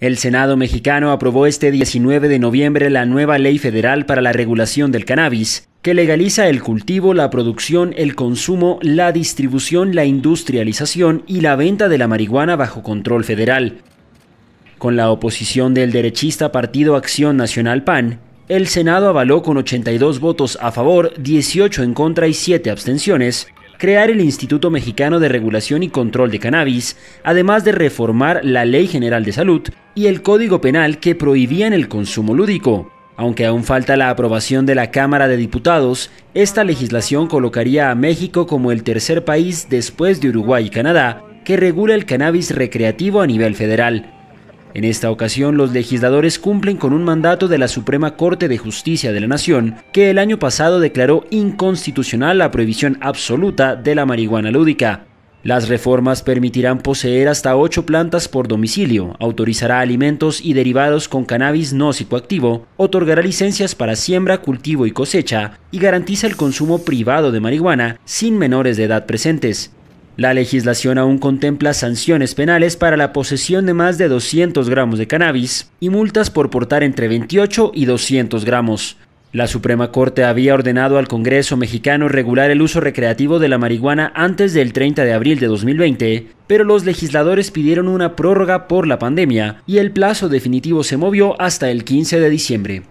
El Senado mexicano aprobó este 19 de noviembre la nueva ley federal para la regulación del cannabis, que legaliza el cultivo, la producción, el consumo, la distribución, la industrialización y la venta de la marihuana bajo control federal. Con la oposición del derechista Partido Acción Nacional PAN, el Senado avaló con 82 votos a favor, 18 en contra y 7 abstenciones crear el Instituto Mexicano de Regulación y Control de Cannabis, además de reformar la Ley General de Salud y el Código Penal que prohibían el consumo lúdico. Aunque aún falta la aprobación de la Cámara de Diputados, esta legislación colocaría a México como el tercer país después de Uruguay y Canadá que regula el cannabis recreativo a nivel federal. En esta ocasión, los legisladores cumplen con un mandato de la Suprema Corte de Justicia de la Nación, que el año pasado declaró inconstitucional la prohibición absoluta de la marihuana lúdica. Las reformas permitirán poseer hasta ocho plantas por domicilio, autorizará alimentos y derivados con cannabis no psicoactivo, otorgará licencias para siembra, cultivo y cosecha y garantiza el consumo privado de marihuana sin menores de edad presentes. La legislación aún contempla sanciones penales para la posesión de más de 200 gramos de cannabis y multas por portar entre 28 y 200 gramos. La Suprema Corte había ordenado al Congreso mexicano regular el uso recreativo de la marihuana antes del 30 de abril de 2020, pero los legisladores pidieron una prórroga por la pandemia y el plazo definitivo se movió hasta el 15 de diciembre.